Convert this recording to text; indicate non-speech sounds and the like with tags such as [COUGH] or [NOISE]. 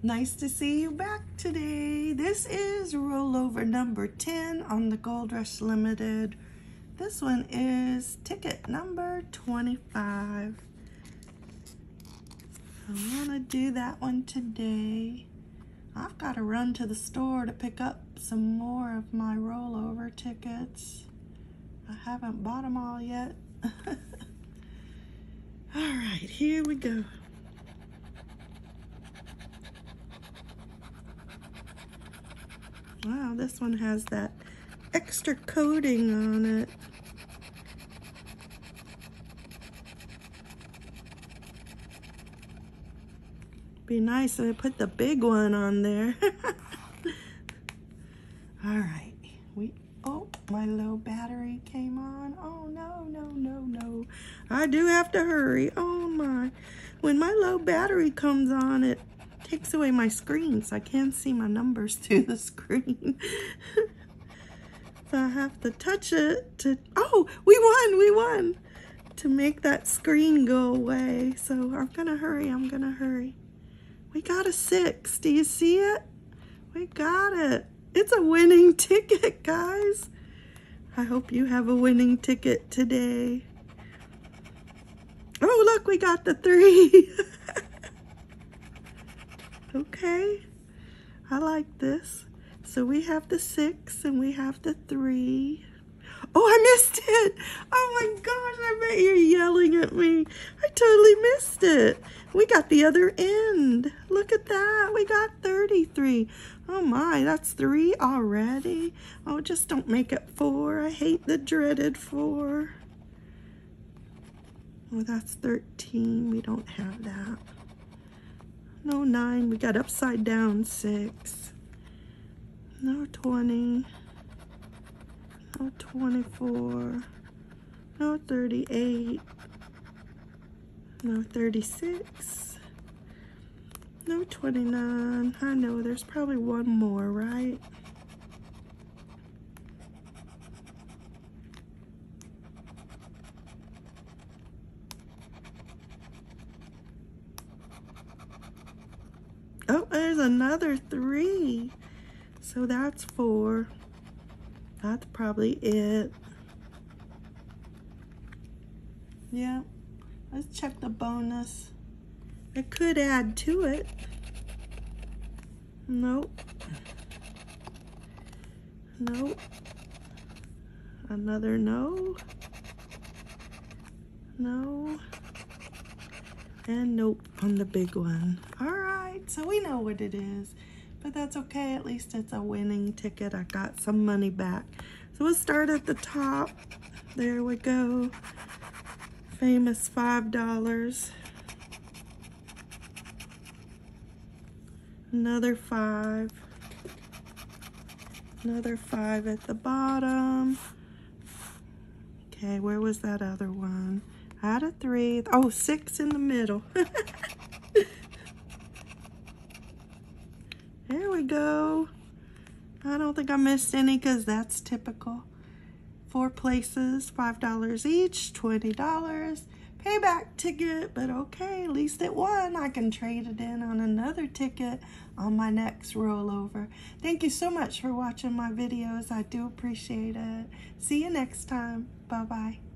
Nice to see you back today. This is rollover number 10 on the Gold Rush Limited. This one is ticket number 25. I want to do that one today. I've got to run to the store to pick up some more of my rollover tickets. I haven't bought them all yet. [LAUGHS] all right, here we go. Wow, this one has that extra coating on it. Be nice if I put the big one on there. [LAUGHS] All right, we, oh, my low battery came on. Oh, no, no, no, no. I do have to hurry. Oh, my. When my low battery comes on, it takes away my screen, so I can't see my numbers [LAUGHS] through the screen. [LAUGHS] so I have to touch it to, oh, we won, we won, to make that screen go away. So I'm gonna hurry, I'm gonna hurry. We got a six. Do you see it? We got it. It's a winning [LAUGHS] ticket, guys. I hope you have a winning ticket today. Oh, look, we got the three. Okay. I like this. So we have the six and we have the three. Oh, I missed it. Oh my gosh, I bet you're yelling at me. I totally missed it. We got the other end. Look at that. We got 33. Oh my, that's three already. Oh, just don't make it four. I hate the dreaded four. Oh, that's 13. We don't have that. No, nine. We got upside down six. No, 20 no 24, no 38, no 36, no 29. I know there's probably one more, right? Oh, there's another three. So that's four. That's probably it. Yeah, let's check the bonus. I could add to it. Nope. Nope. Another no. No. And nope on the big one. All right, so we know what it is but that's okay. At least it's a winning ticket. I got some money back. So we'll start at the top. There we go. Famous $5. Another five. Another five at the bottom. Okay, where was that other one? Out of three. Oh, six in the middle. [LAUGHS] There we go. I don't think I missed any because that's typical. Four places, $5 each, $20. Payback ticket, but okay, at least it won. I can trade it in on another ticket on my next rollover. Thank you so much for watching my videos. I do appreciate it. See you next time. Bye-bye.